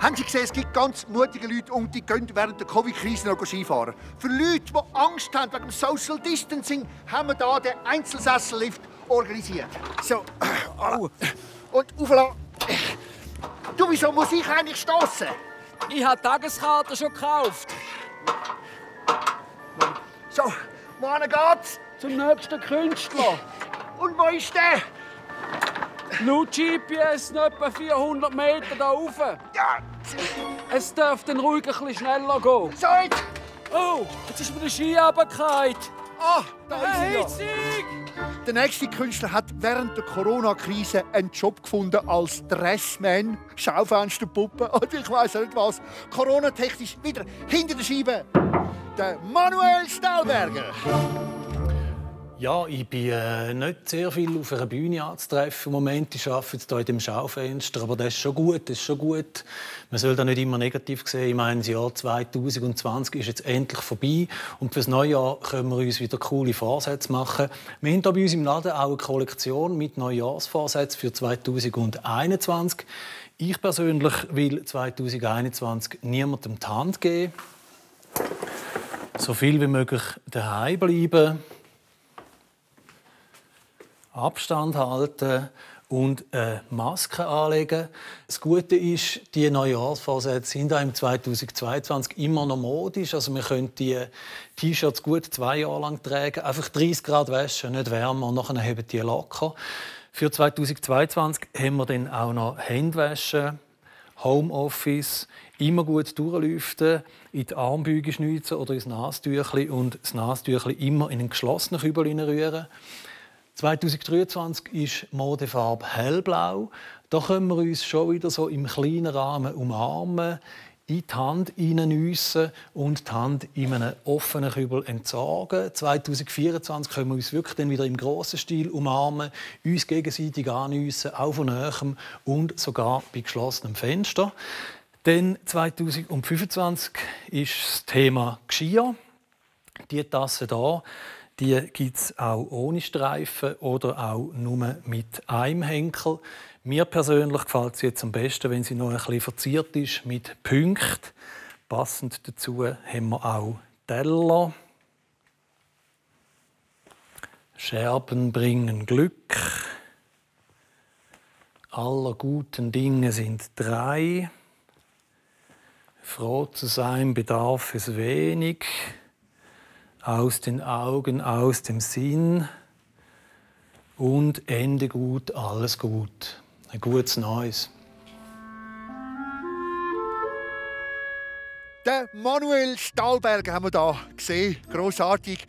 Haben Sie gesehen, es gibt ganz mutige Leute und die gehen während der Covid-Krise noch Skifahren. Für Leute, die Angst haben wegen dem Social Distancing, haben wir hier den Einzelsessellift organisiert. So, au. Und aufladen. Du, wieso muss ich eigentlich stoßen? Ich habe die Tageskarte schon gekauft. So, wohin geht's? Zum nächsten Künstler. Und wo ist der? Laut GPS noch etwa 400 Meter da rauf. Ja, Es dürfte dann ruhig ein bisschen schneller gehen. so jetzt. Oh, jetzt ist mir der Ski runtergefallen. Ah, da ist er Hey, ja. Der nächste Künstler hat während der Corona-Krise einen Job gefunden als Dressman, Schaufensterpuppe und ich weiß nicht was. Corona-technisch wieder hinter der Scheibe. Der Manuel Stahlberger. Ja, ich bin äh, nicht sehr viel auf einer Bühne anzutreffen. Im Moment ich arbeite jetzt hier in dem Schaufenster, aber das ist schon gut, das ist schon gut. Man soll da nicht immer negativ sehen. Ich meine, das Jahr 2020 ist jetzt endlich vorbei und fürs neue Jahr können wir uns wieder coole Vorsätze machen. Wir haben hier bei uns im Laden auch eine Kollektion mit Neujahrsvorsätzen für 2021. Ich persönlich will 2021 niemandem die Hand geben. So viel wie möglich daheim bleiben. Abstand halten und eine Maske anlegen. Das Gute ist, die Neujahrsvorsätze sind auch im 2022 immer noch modisch. Also wir können die T-Shirts gut zwei Jahre lang tragen, einfach 30 Grad waschen, nicht wärmer, und nachher haben die locker. Für 2022 haben wir dann auch noch Handwaschen, Homeoffice, immer gut durchlüften, in die Armbeuge schnitzen oder ins Nasentüchli und das Nasentüchli immer in einen geschlossenen Kübel rühren. 2023 ist Modefarbe hellblau. Da können wir uns schon wieder so im kleinen Rahmen umarmen, in die Hand hineinüssen und die Hand in einem offenen Kübel entsorgen. 2024 können wir uns wirklich dann wieder im grossen Stil umarmen, uns gegenseitig anüssen, auch von näherem und sogar bei geschlossenem Fenster. Dann 2025 ist das Thema Geschirr. Die Tasse hier, die gibt es auch ohne Streifen oder auch nur mit einem Henkel. Mir persönlich gefällt es jetzt am besten, wenn sie noch ein bisschen verziert ist mit Punkten. Passend dazu haben wir auch Teller. Scherben bringen Glück. Aller guten Dinge sind drei. Froh zu sein bedarf es wenig aus den Augen, aus dem Sinn und Ende gut, alles gut. Ein gutes Neues. Der Manuel Stahlberger haben wir da gesehen. Grossartig.